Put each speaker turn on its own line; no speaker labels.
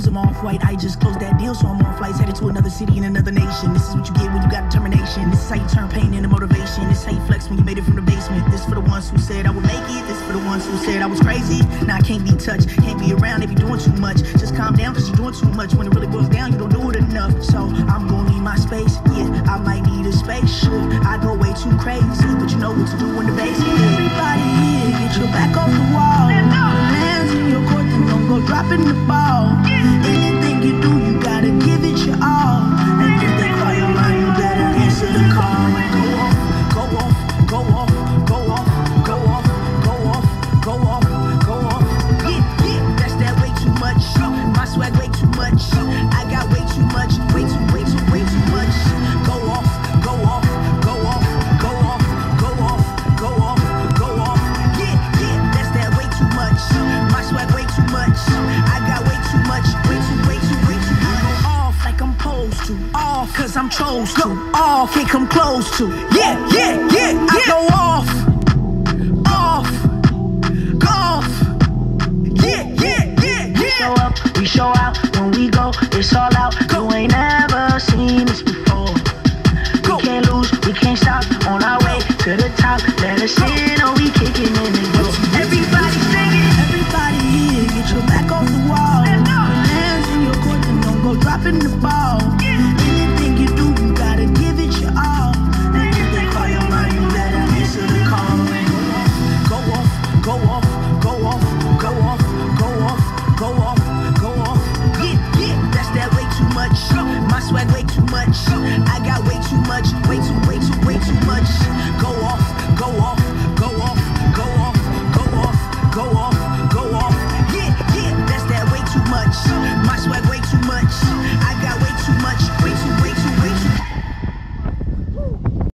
white. I just closed that deal, so I'm on flights headed to another city in another nation. This is what you get when you got determination. This is how you turn pain into motivation. This is how you flex when you made it from the basement. This for the ones who said I would make it. This for the ones who said I was crazy. Now I can't be touched, can't be around if you're doing too much. Just calm down, cause you're doing too much. When it really boils down, you don't do it enough. So I'm gonna need my space. Yeah, I might need a spaceship. I go way too crazy, but you know what to do in the basement. Everybody here, get your back off the wall. cause I'm chose to. Go off, can't come close to. Yeah, yeah, yeah, yeah. I go off, off, off. Yeah, yeah, yeah, yeah. We show up, we show out. When we go, it's all out. Go. You ain't never seen this before. Go. We can't lose, we can't stop. On our way to the top, let us go. in or we kicking in the door. Everybody singing, everybody here, get your back off the wall. Let's go. Your hands in your court and don't go dropping the ball. Yeah. go off, go off, go off, go off, go off, go off. Yeah, yeah, that's that way too much. My swag way too much. I got way too much, way too, way too, way too much. Go off.